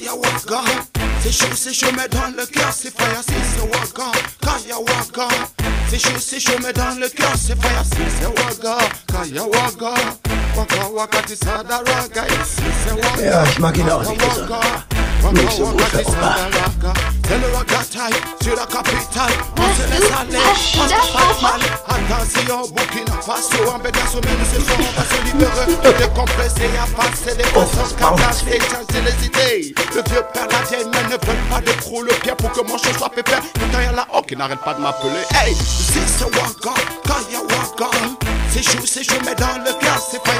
Kaya Waka. C'est chaud, c'est chaud, mais dans le cœur, c'est fire, si c'est Waka. Kaya Waka. C'est chaud, c'est chaud, mais dans le cœur, c'est fire, si c'est Waka. Kaya Waka. Waka Waka, tu sais, Raga, si c'est Waka. Ja, ich mag ihn auch nicht besonders. Nicht so gut für Opa. Attention, Burkina Faso, en Bégasso, même c'est son, on va se libérer, décompresser, avancer les consciences, cadencer, changer les idées. Le vieux père, la vieille mère ne veulent pas de trou, le pierre pour que mon chien soit pépère. Putain, y'a la hoque qui n'arrête pas de m'appeler. Hey, si c'est Waka, Kaya Waka. C'est chaud, c'est chaud, mais dans le cœur, c'est pas